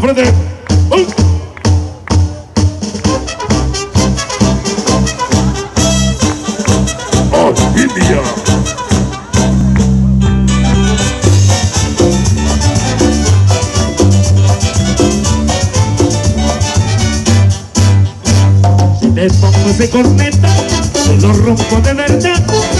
Vamos, frente. ¡Uy! ¡Oh, India! Me pongo ese corneta, lo rompo de verdad.